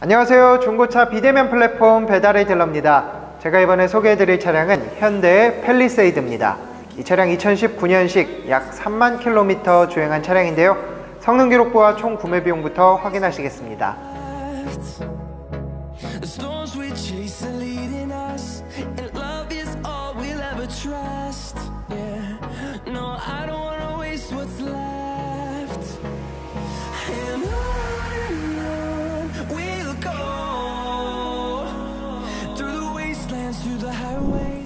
안녕하세요. 중고차 비대면 플랫폼 배달의 딜러입니다. 제가 이번에 소개해드릴 차량은 현대 펠리세이드입니다. 이 차량 2019년식 약 3만 킬로미터 주행한 차량인데요. 성능 기록부와 총 구매 비용부터 확인하시겠습니다.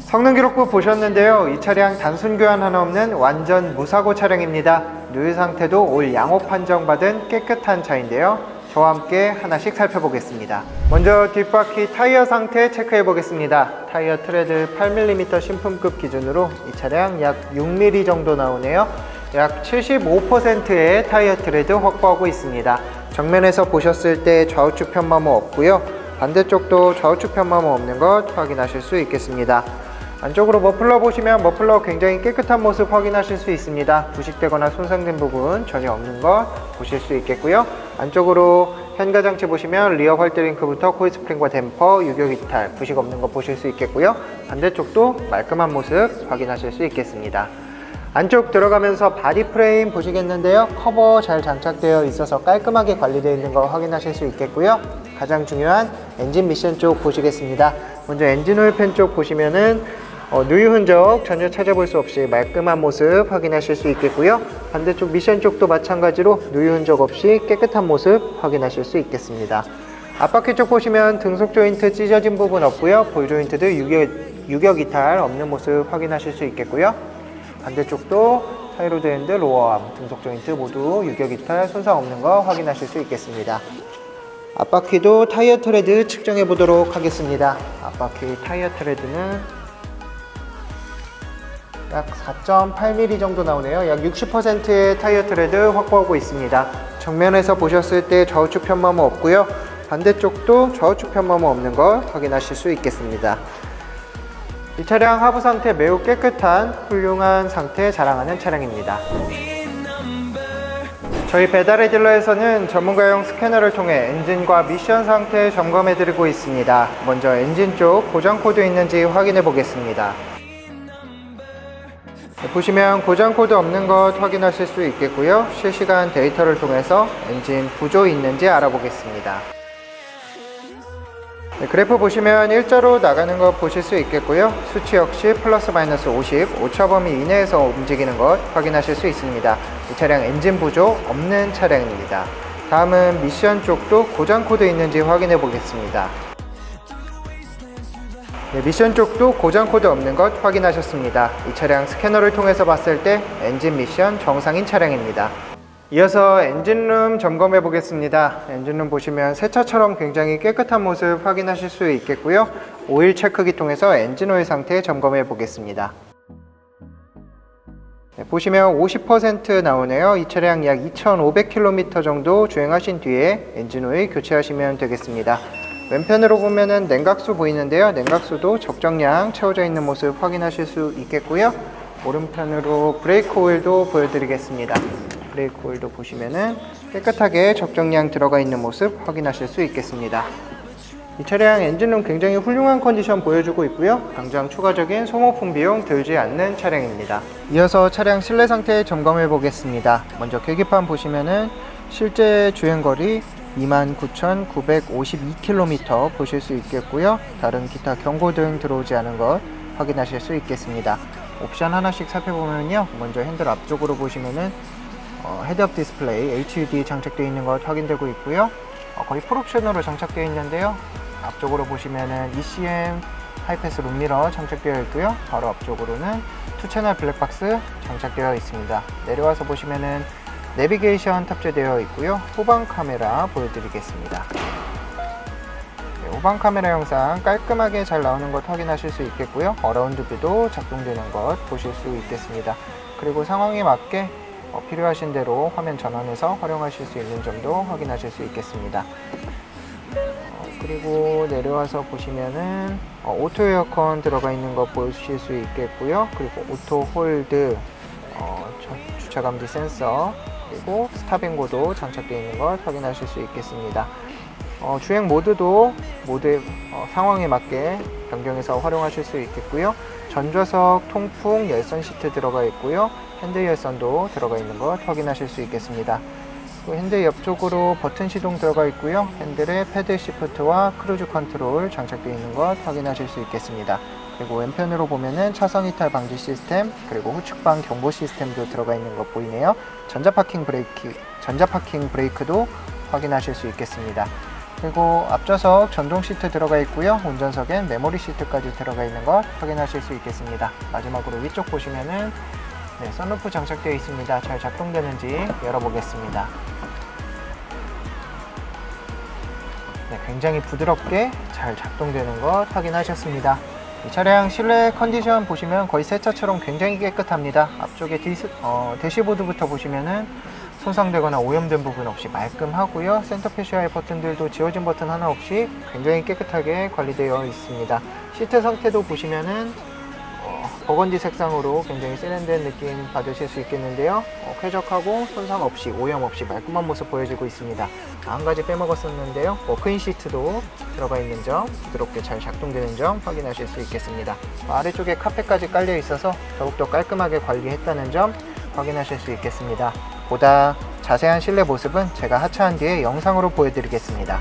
성능 기록부 보셨는데요. 이 차량 단순 교환 하나 없는 완전 무사고 차량입니다. 누유 상태도 all 양호 판정받은 깨끗한 차인데요. 저와 함께 하나씩 살펴보겠습니다. 먼저 뒷바퀴 타이어 상태 체크해 보겠습니다. 타이어 tread 8mm 신품급 기준으로 이 차량 약 6mm 정도 나오네요. 약 75%의 타이어 tread 확보하고 있습니다. 정면에서 보셨을 때 좌우측 편마모 없고요. 반대쪽도 좌우측 편마모 없는 것 확인하실 수 있겠습니다. 안쪽으로 머플러 보시면 머플러 굉장히 깨끗한 모습 확인하실 수 있습니다. 부식되거나 손상된 부분 전혀 없는 것 보실 수 있겠고요. 안쪽으로 현가 장치 보시면 rear 활대 링크부터 코일 스프링과 댐퍼, 유격 이탈, 부식 없는 것 보실 수 있겠고요. 반대쪽도 말끔한 모습 확인하실 수 있겠습니다. 안쪽 들어가면서 바디 프레임 보시겠는데요. 커버 잘 장착되어 있어서 깔끔하게 관리되어 있는 거 확인하실 수 있겠고요. 가장 중요한 엔진 미션 쪽 보시겠습니다. 먼저 엔진 오일 팬 쪽 보시면은 어, 누유 흔적 전혀 찾아볼 수 없이 말끔한 모습 확인하실 수 있겠고요. 반대쪽 미션 쪽도 마찬가지로 누유 흔적 없이 깨끗한 모습 확인하실 수 있겠습니다. 앞바퀴 쪽 보시면 등속 조인트 찢어진 부분 없고요. ball joint도 유격, 유격 이탈 없는 모습 확인하실 수 있겠고요. 반대쪽도 tie rod end, lower arm, 등속 조인트 모두 유격 이탈 손상 없는 거 확인하실 수 있겠습니다. 앞바퀴도 타이어 트레드 측정해 보도록 하겠습니다. 앞바퀴 타이어 트레드는 약 4.8mm 정도 나오네요. 약 60%의 타이어 트레드 확보하고 있습니다. 정면에서 보셨을 때 좌우측 편마모 없고요. 반대쪽도 좌우측 편마모 없는 걸 확인하실 수 있겠습니다. 이 차량 하부 상태 매우 깨끗한 훌륭한 상태 자랑하는 차량입니다. 저희 배달의 딜러에서는 전문가용 스캐너를 통해 엔진과 미션 상태 점검해 드리고 있습니다. 먼저 엔진 쪽 고장 코드 있는지 확인해 보겠습니다. 보시면 고장 코드 없는 것 확인하실 수 있겠고요. 실시간 데이터를 통해서 엔진 부조 있는지 알아보겠습니다. 네, 그래프 보시면 일자로 나가는 것 보실 수 있겠고요. 수치 역시 플러스 마이너스 50, 오차 범위 이내에서 움직이는 것 확인하실 수 있습니다. 이 차량 엔진 부조 없는 차량입니다. 다음은 미션 쪽도 고장 코드 있는지 확인해 보겠습니다. 네, 미션 쪽도 고장 코드 없는 것 확인하셨습니다. 이 차량 스캐너를 통해서 봤을 때 엔진 미션 정상인 차량입니다. 이어서 엔진룸 점검해 보겠습니다. 엔진룸 보시면 새 차처럼 굉장히 깨끗한 모습 확인하실 수 있겠고요. 오일 체크기 통해서 엔진 오일 상태 점검해 보겠습니다. 네, 보시면 50% 나오네요. 이 차량 약 2,500km 정도 주행하신 뒤에 엔진 오일 교체하시면 되겠습니다. 왼편으로 보면은 냉각수 보이는데요. 냉각수도 적정량 채워져 있는 모습 확인하실 수 있겠고요. 오른편으로 브레이크 오일도 보여드리겠습니다. 브레이크 오일도 보시면은 깨끗하게 적정량 들어가 있는 모습 확인하실 수 있겠습니다. 이 차량 엔진룸 굉장히 훌륭한 컨디션 보여주고 있고요. 당장 추가적인 소모품 비용 들지 않는 차량입니다. 이어서 차량 실내 상태 점검해 보겠습니다. 먼저 계기판 보시면은 실제 주행거리 29,952km 보실 수 있겠고요. 다른 기타 경고등 들어오지 않은 것 확인하실 수 있겠습니다. 옵션 하나씩 살펴보면요. 먼저 핸들 앞쪽으로 보시면은 어, head-up display HUD 장착되어 있는 것 확인되고 있고요. 어, 거의 풀옵션으로 장착되어 있는데요. 앞쪽으로 보시면은 ECM 하이패스 룸미러 장착되어 있고요. 바로 앞쪽으로는 two채널 블랙박스 장착되어 있습니다. 내려와서 보시면은 내비게이션 탑재되어 있고요. 후방 카메라 보여드리겠습니다. 네, 후방 카메라 영상 깔끔하게 잘 나오는 것 확인하실 수 있겠고요. around view도 작동되는 것 보실 수 있겠습니다. 그리고 상황에 맞게 어, 필요하신 대로 화면 전환해서 활용하실 수 있는 점도 확인하실 수 있겠습니다. 어, 그리고 내려와서 보시면은 어, 오토 에어컨 들어가 있는 거 보실 수 있겠고요. 그리고 auto hold, 어, 주차 감지 센서, 그리고 stop and go도 장착되어 있는 걸 확인하실 수 있겠습니다. 어, 주행 모드도 모드 어, 상황에 맞게 변경해서 활용하실 수 있겠고요. 전좌석 통풍 열선 시트 들어가 있고요. 핸들 열선도 들어가 있는 것 확인하실 수 있겠습니다. 또 핸들 옆쪽으로 버튼 시동 들어가 있고요. 핸들에 paddle shift와 cruise control 장착되어 있는 것 확인하실 수 있겠습니다. 그리고 왼편으로 보면은 차선 이탈 방지 시스템 그리고 후측방 경보 시스템도 들어가 있는 것 보이네요. 전자 파킹 브레이크 전자 파킹 브레이크도 확인하실 수 있겠습니다. 그리고 앞좌석 전동 시트 들어가 있고요. 운전석엔 메모리 시트까지 들어가 있는 것 확인하실 수 있겠습니다. 마지막으로 위쪽 보시면은 네, 썬루프 장착되어 있습니다. 잘 작동되는지 열어보겠습니다. 네, 굉장히 부드럽게 잘 작동되는 것 확인하셨습니다. 이 차량 실내 컨디션 보시면 거의 새 차처럼 굉장히 깨끗합니다. 앞쪽에 디스, 어, 대시보드부터 보시면은 손상되거나 오염된 부분 없이 말끔하고요. center fascia의 버튼들도 지워진 버튼 하나 없이 굉장히 깨끗하게 관리되어 있습니다. 시트 상태도 보시면은 어, 버건디 색상으로 굉장히 세련된 느낌 받으실 수 있겠는데요. 어, 쾌적하고 손상 없이 오염 없이 말끔한 모습 보여지고 있습니다. 한 가지 빼먹었었는데요. 워크인 시트도 들어가 있는 점, 부드럽게 잘 작동되는 점 확인하실 수 있겠습니다. 아래쪽에 카펫까지 깔려 있어서 더욱더 깔끔하게 관리했다는 점 확인하실 수 있겠습니다. 보다 자세한 실내 모습은 제가 하차한 뒤에 영상으로 보여드리겠습니다.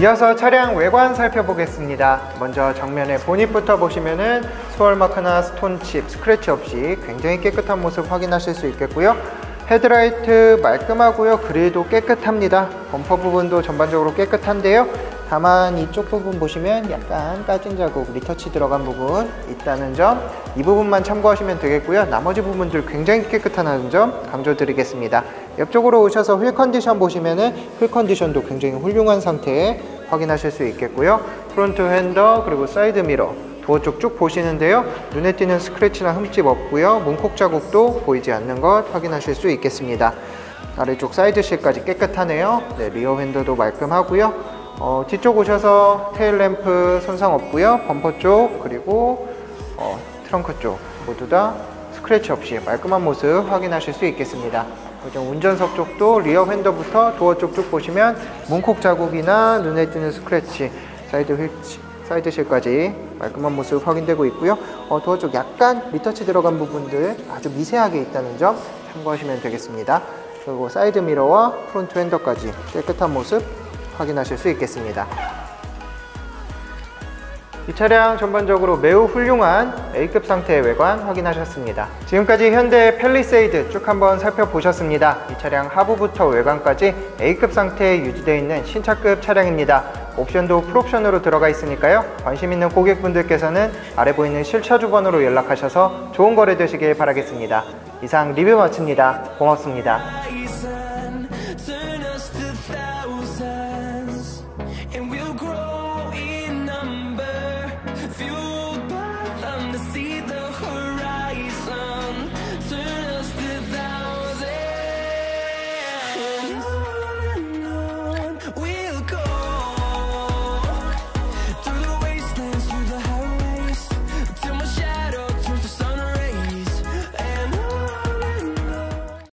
이어서 차량 외관 살펴보겠습니다. 먼저 정면의 보닛부터 보시면은 swirl mark나 stone chip, 스크래치 없이 굉장히 깨끗한 모습 확인하실 수 있겠고요. 헤드라이트 말끔하고요. 그릴도 깨끗합니다. 범퍼 부분도 전반적으로 깨끗한데요. 다만 이쪽 부분 보시면 약간 까진 자국, retouch 들어간 부분 있다는 점, 이 부분만 참고하시면 되겠고요. 나머지 부분들 굉장히 깨끗하다는 점 강조드리겠습니다. 옆쪽으로 오셔서 휠 컨디션 보시면은 휠 컨디션도 굉장히 훌륭한 상태에 확인하실 수 있겠고요. front 펜더 그리고 사이드 미러 도어 쪽 쭉 보시는데요. 눈에 띄는 스크래치나 흠집 없고요. 문콕 자국도 보이지 않는 것 확인하실 수 있겠습니다. 아래쪽 side sill까지 깨끗하네요. 네, rear 펜더도 말끔하고요. 어, 뒤쪽 오셔서 테일 램프 손상 없고요. 범퍼 쪽 그리고 어, 트렁크 쪽 모두 다 스크래치 없이 말끔한 모습 확인하실 수 있겠습니다. 운전석 쪽도 rear 펜더부터 도어 쪽 쭉 보시면 문콕 자국이나 눈에 띄는 스크래치, 사이드 휠치, side sill까지 말끔한 모습 확인되고 있고요. 어, 도어 쪽 약간 리터치 들어간 부분들 아주 미세하게 있다는 점 참고하시면 되겠습니다. 그리고 사이드 미러와 front 펜더까지 깨끗한 모습 확인하실 수 있겠습니다. 이 차량 전반적으로 매우 훌륭한 A급 상태의 외관 확인하셨습니다. 지금까지 현대 펠리세이드 쭉 한번 살펴보셨습니다. 이 차량 하부부터 외관까지 A급 상태에 유지되어 있는 신차급 차량입니다. 옵션도 풀옵션으로 들어가 있으니까요. 관심 있는 고객분들께서는 아래 보이는 실차주 번호로 연락하셔서 좋은 거래 되시길 바라겠습니다. 이상 리뷰 마칩니다. 고맙습니다.